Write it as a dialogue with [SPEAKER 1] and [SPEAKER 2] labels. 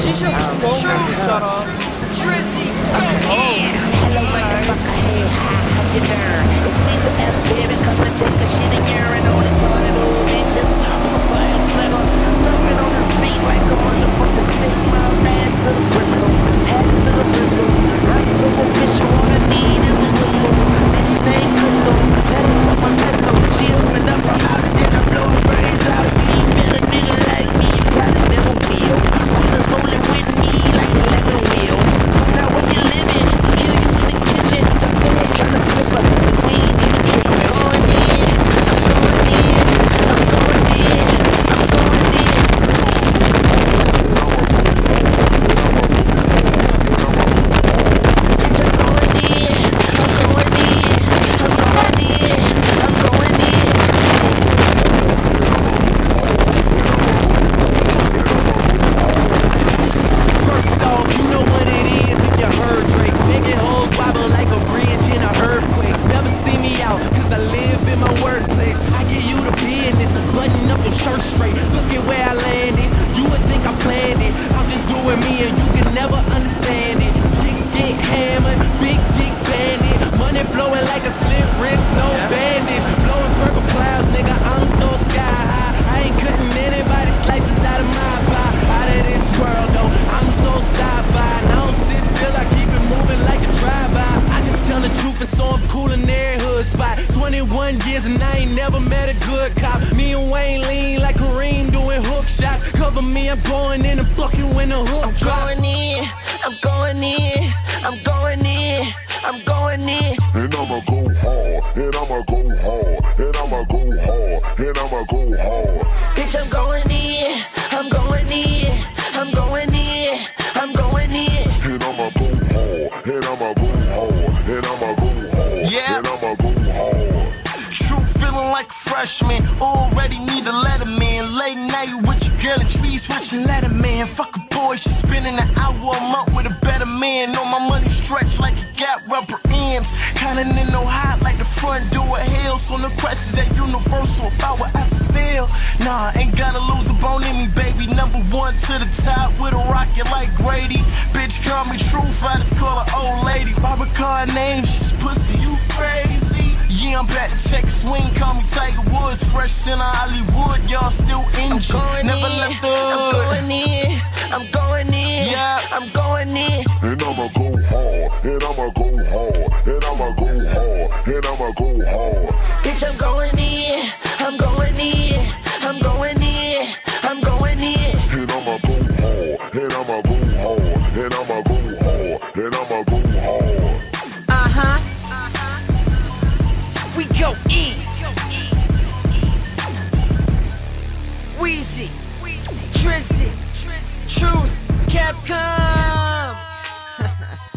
[SPEAKER 1] 시시하고 뭐 멍 21 years and I ain't never met a good cop. Me and Wayne lean like Kareem doing hook shots. Cover me, I'm going in and fuck you when the hook
[SPEAKER 2] I'm
[SPEAKER 1] drops.
[SPEAKER 2] going in, I'm going in, I'm going in, I'm going in.
[SPEAKER 3] And I'ma go hard, and I'ma go hard, and I'ma go hard, and I'ma go hard.
[SPEAKER 2] Bitch, I'm going
[SPEAKER 4] freshman. Already need a letter man. Late night with your girl and trees switching letter man. Fuck a boy, she spending an hour a month with a better man. Know my money stretched like it got rubber ends. Kinda in no hot like the front door of hell. So no questions at universal about what I feel. Nah, ain't gotta lose a bone in me, baby. Number one to the top with a rocket like Grady. Bitch, call me truth, I just call her old lady. Barbara car name, she's pussy, you crazy. Yeah, I'm back to take a swing, call me Tiger Woods. Fresh in Hollywood, y'all still
[SPEAKER 2] I'm
[SPEAKER 4] injured.
[SPEAKER 2] going
[SPEAKER 4] Never
[SPEAKER 2] in,
[SPEAKER 4] left the hood.
[SPEAKER 2] I'm
[SPEAKER 4] hood.
[SPEAKER 2] going in, I'm going in,
[SPEAKER 4] Yeah.
[SPEAKER 2] I'm going in.
[SPEAKER 3] And I'ma go hard, and I'ma go hard, and I'ma go hard, and I'ma go hard.
[SPEAKER 2] Bitch, I'm going in, I'm going
[SPEAKER 5] Trissy, Truth, Capcom.